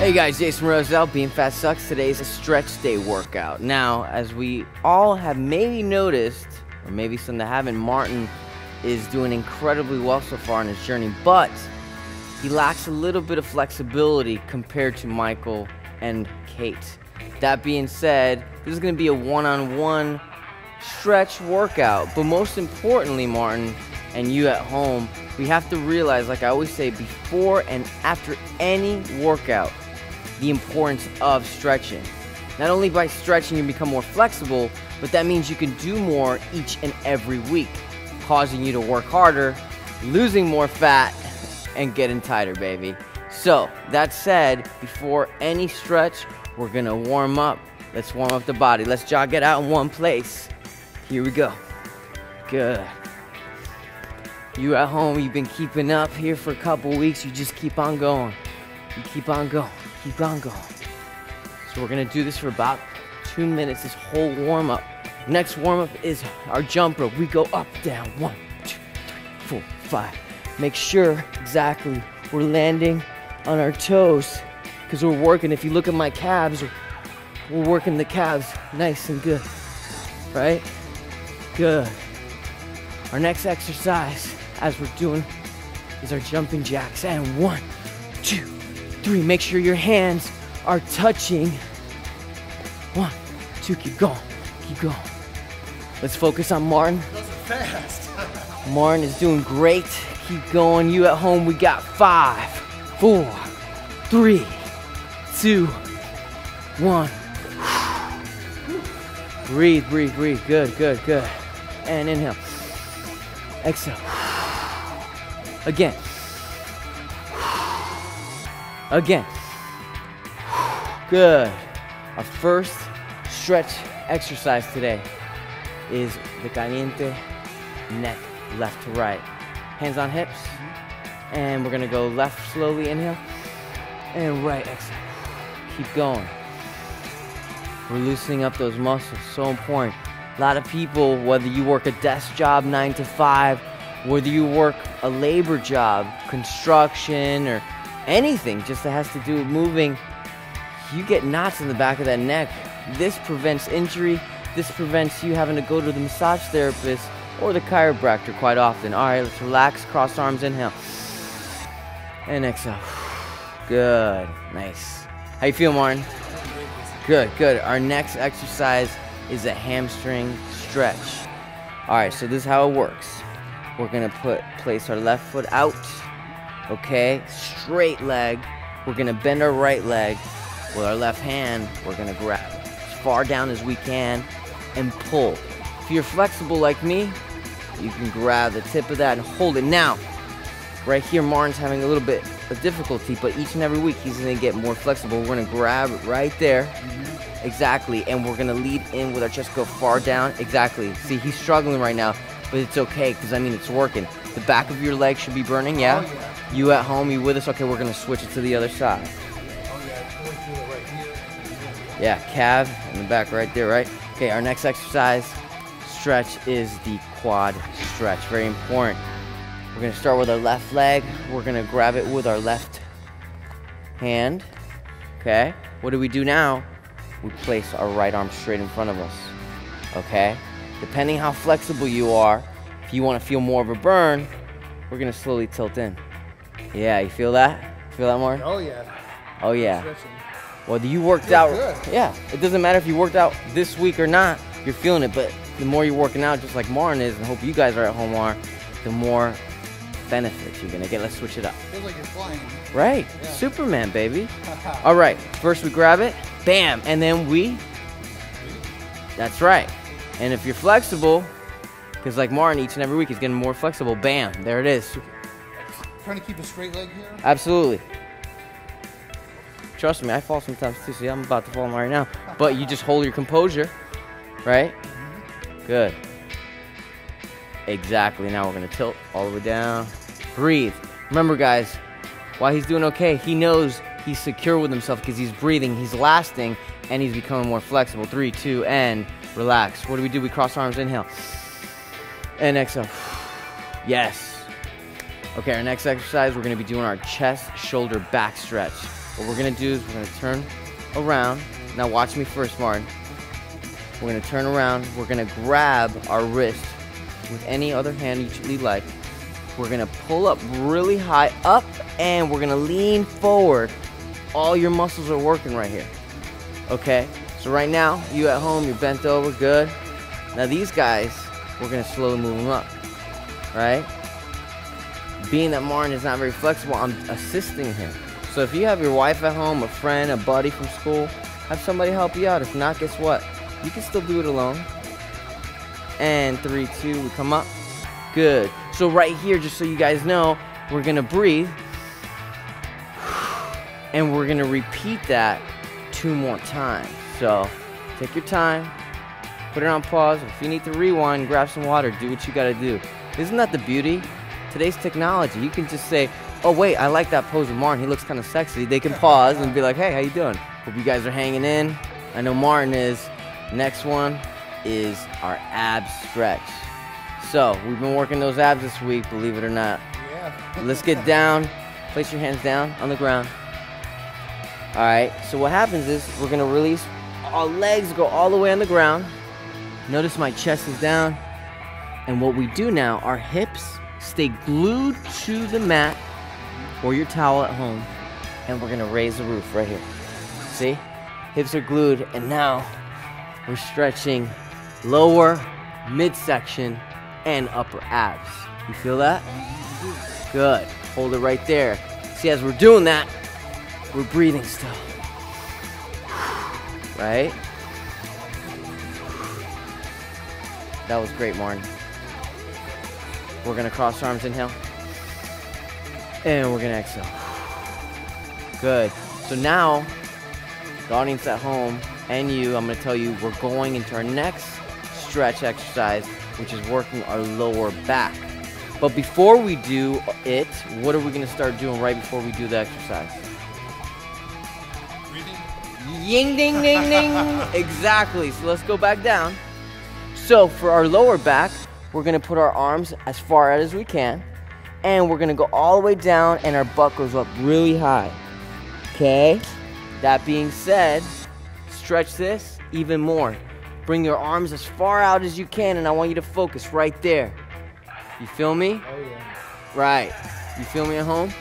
Hey guys, Jason Roselle, Being Fat Sucks. Today's a stretch day workout. Now, as we all have maybe noticed, or maybe some that haven't, Martin is doing incredibly well so far in his journey, but he lacks a little bit of flexibility compared to Michael and Kate. That being said, this is going to be a one on one stretch workout, but most importantly, Martin, and you at home, we have to realize, like I always say, before and after any workout, the importance of stretching. Not only by stretching you become more flexible, but that means you can do more each and every week, causing you to work harder, losing more fat, and getting tighter, baby. So, that said, before any stretch, we're gonna warm up. Let's warm up the body. Let's jog it out in one place. Here we go. Good. You at home, you've been keeping up here for a couple weeks, you just keep on going. You keep on going, keep on going. So we're gonna do this for about two minutes, this whole warm up. Next warm up is our jump rope. We go up, down, one, two, three, four, five. Make sure exactly we're landing on our toes because we're working. If you look at my calves, we're working the calves nice and good, right? Good. Our next exercise, as we're doing, is our jumping jacks. And one, two, three. Make sure your hands are touching. One, two, keep going, keep going. Let's focus on Martin. Those are fast. Martin is doing great. Keep going. You at home, we got five, four, three, two, one. Breathe, breathe, breathe. Good, good, good. And inhale. Exhale. Again. Again. Good. Our first stretch exercise today is the caliente neck left to right. Hands on hips. And we're gonna go left slowly, inhale. And right, exhale. Keep going. We're loosening up those muscles, so important. A lot of people, whether you work a desk job nine to five, whether you work a labor job, construction, or anything just that has to do with moving, you get knots in the back of that neck. This prevents injury. This prevents you having to go to the massage therapist or the chiropractor quite often. All right, let's relax, cross arms, inhale. And exhale. Good, nice. How you feel, Martin? Good, good. Our next exercise is a hamstring stretch. All right, so this is how it works. We're gonna put place our left foot out, okay? Straight leg. We're gonna bend our right leg with our left hand. We're gonna grab as far down as we can and pull. If you're flexible like me, you can grab the tip of that and hold it. Now, right here, Martin's having a little bit of difficulty, but each and every week he's gonna get more flexible. We're gonna grab it right there. Mm-hmm. Exactly, and we're gonna lead in with our chest go far down. Exactly. See, he's struggling right now, but it's okay because I mean it's working. The back of your leg should be burning, yeah? Oh, You at home, you with us? Okay, we're gonna switch it to the other side. Yeah. Yeah, calf in the back right there, right? Okay, our next exercise stretch is the quad stretch. Very important. We're gonna start with our left leg. We're gonna grab it with our left hand. Okay, what do we do now? We place our right arm straight in front of us. Okay, depending how flexible you are, if you wanna feel more of a burn, we're gonna slowly tilt in. Yeah, you feel that? Feel that more? Oh yeah. Oh yeah. Stretching. Whether you worked out, good. yeah, it doesn't matter if you worked out this week or not, you're feeling it. But the more you're working out, just like Martin is, and hope you guys are at home are, the more benefits you're gonna get. Let's switch it up. Feels like you're flying. Right, Yeah. Superman, baby. All right, first we grab it, bam, and then we. That's right. And if you're flexible, because like Martin, each and every week he's getting more flexible, bam, there it is. Trying to keep a straight leg here. Absolutely. Trust me, I fall sometimes too. See, I'm about to fall right now. But you just hold your composure, right? Mm-hmm. Good. Exactly. Now we're gonna tilt all the way down. Breathe. Remember, guys, while he's doing okay, he knows he's secure with himself because he's breathing, he's lasting, and he's becoming more flexible. Three, two, and relax. What do we do? We cross arms, inhale, and exhale. Yes. Okay, our next exercise, we're gonna be doing our chest, shoulder, back stretch. What we're gonna do is we're gonna turn around. Now watch me first, Martin. We're gonna turn around. We're gonna grab our wrist with any other hand you like. We're gonna pull up really high up and we're gonna lean forward. All your muscles are working right here. Okay? So right now, you at home, you're bent over, good. Now these guys, we're gonna slowly move them up. Right? Being that Martin is not very flexible, I'm assisting him. So if you have your wife at home, a friend, a buddy from school, have somebody help you out. If not, guess what? You can still do it alone. And three, two, we come up. Good. So right here, just so you guys know, we're gonna breathe. And we're gonna repeat that two more times. So take your time, put it on pause. If you need to rewind, grab some water, do what you gotta do. Isn't that the beauty? Today's technology, you can just say, oh wait, I like that pose of Martin. He looks kind of sexy. They can pause and be like, hey, how you doing? Hope you guys are hanging in. I know Martin is. Next one is our ab stretch. So we've been working those abs this week, believe it or not. Yeah. Let's get down. Place your hands down on the ground. All right. So what happens is we're gonna release. Our legs go all the way on the ground. Notice my chest is down. And what we do now, our hips Stay glued to the mat or your towel at home, and we're gonna raise the roof right here. See? Hips are glued, and now we're stretching lower, midsection, and upper abs. You feel that? Good. Hold it right there. See, as we're doing that, we're breathing still. Right? That was great, Martin. We're gonna cross arms, inhale. And we're gonna exhale. Good. So now, the audience at home and you, I'm gonna tell you, we're going into our next stretch exercise, which is working our lower back. But before we do it, what are we gonna start doing right before we do the exercise? Breathing. Ying ding ding ding. exactly. So let's go back down. So for our lower back, we're gonna put our arms as far out as we can, and we're gonna go all the way down, and our butt goes up really high. Okay? That being said, stretch this even more. Bring your arms as far out as you can, and I want you to focus right there. You feel me? Oh yeah. Right. You feel me at home?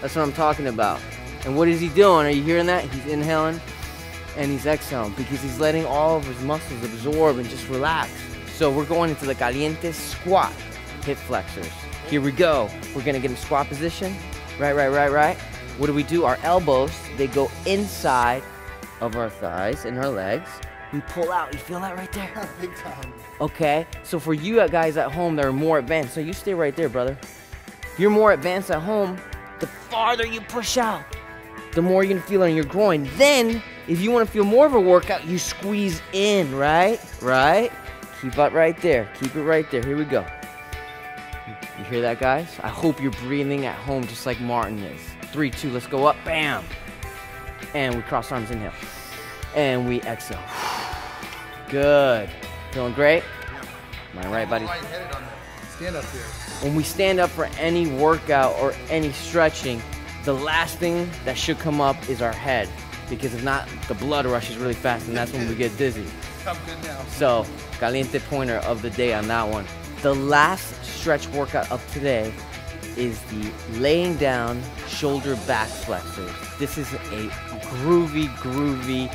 That's what I'm talking about. And what is he doing? Are you hearing that? He's inhaling and he's exhaling because he's letting all of his muscles absorb and just relax. So we're going into the caliente squat hip flexors. Here we go. We're gonna get in squat position. Right, right, right, right. What do we do? Our elbows, they go inside of our thighs and our legs. We pull out. You feel that right there? Big time. Okay. So for you guys at home that are more advanced, so you stay right there, brother. You're more advanced at home, the farther you push out, the more you're gonna feel it in your groin. Then, if you wanna feel more of a workout, you squeeze in, right? Right? Keep it right there. Keep it right there. Here we go. You hear that, guys? I hope you're breathing at home just like Martin is. Three, two, let's go up. Bam. And we cross arms, inhale. And we exhale. Good. Feeling great? I right, buddy? Lightheaded on that. Stand up here. When we stand up for any workout or any stretching, the last thing that should come up is our head. Because if not, the blood rushes really fast and that's when we get dizzy. So, caliente pointer of the day on that one. The last stretch workout of today is the laying down shoulder back flexors. This is a groovy, groovy,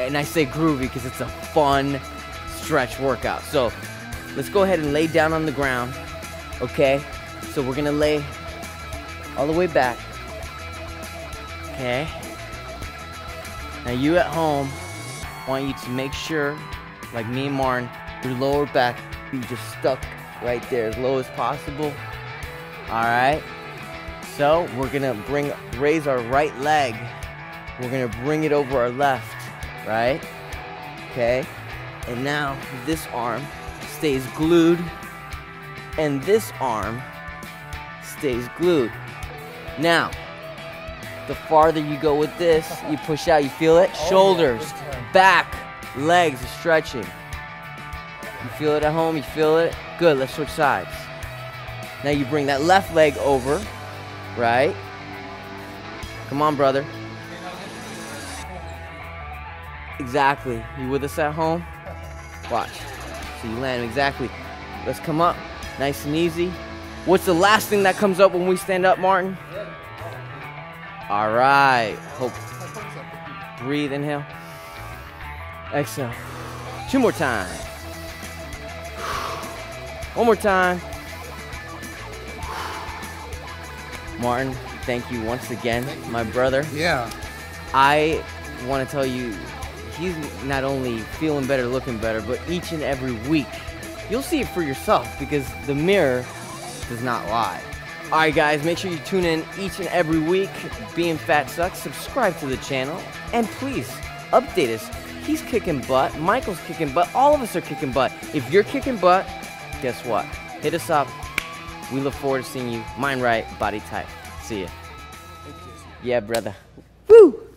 and I say groovy because it's a fun stretch workout. So, let's go ahead and lay down on the ground. Okay? So, we're gonna lay all the way back. Okay? Now, you at home, want you to make sure, like me and Martin, your lower back be just stuck right there as low as possible. All right. So we're gonna bring raise our right leg. We're gonna bring it over our left, right? Okay. And now this arm stays glued, and this arm stays glued. Now, the farther you go with this, you push out. You feel it? Oh, Shoulders. Back, legs are stretching. You feel it at home? You feel it? Good. Let's switch sides. Now you bring that left leg over, right? Come on, brother. Exactly. You with us at home? Watch. So you land exactly. Let's come up. Nice and easy. What's the last thing that comes up when we stand up, Martin? All right. Hope. Breathe. Inhale. Exhale. Two more times. One more time. Martin, thank you once again, my brother. Yeah. I want to tell you, he's not only feeling better, looking better, but each and every week, you'll see it for yourself because the mirror does not lie. All right, guys, make sure you tune in each and every week. Being Fat Sucks, subscribe to the channel, and please update us. He's kicking butt, Michael's kicking butt, all of us are kicking butt. If you're kicking butt, guess what? Hit us up. We look forward to seeing you. Mind right, body tight. See ya. Yeah, brother. Woo!